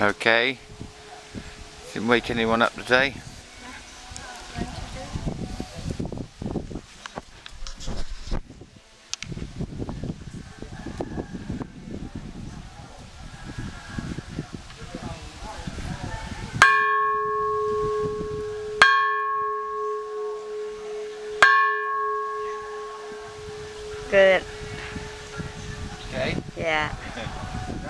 Okay. Didn't wake anyone up today? Good. Okay? Yeah.